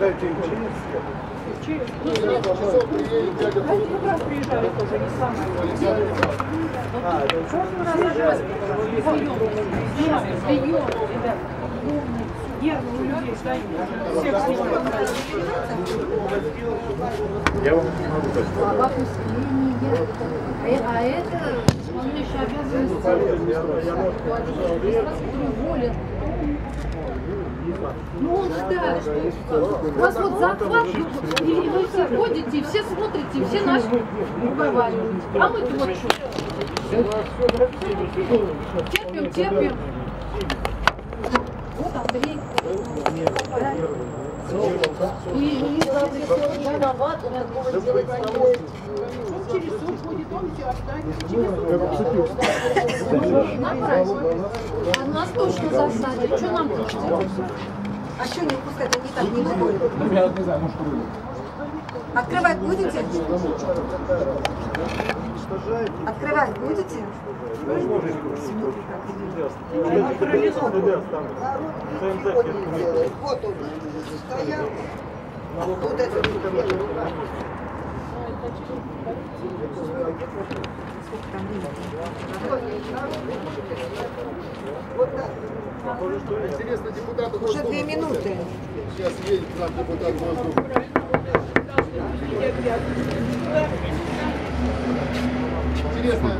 Дайте им через. Ну, нет, часов приедет Они как раз приезжали тоже, не. Александр. А, это Прошлый раз даже вдвоем, вдвоем, ребят. Нервы у людей стоят. Всех снимают. Я вам не могу сказать. Опускании. Э, А это исполняющий обязанности администрации уволен. Ну он ждает. У вас вот захват, и вы все ходите, и все смотрите, и все наши уговаривают. А мы тут вот что? Терпим, терпим. Вот Андрей. Да. И, виноват, он такого делать не. Он через суд будет, он тебя останется. Через суд. Направить. А нас точно засадят. Что нам тут делать? А что не пускать? Они так не выходят. Я не знаю, может, вы. Открывать будете? Открывать будете? Вот он стоял. Вот это Вот так. Интересно, депутаты Уже две минуты. Сейчас едет к нам депутат Госдумы. Интересно,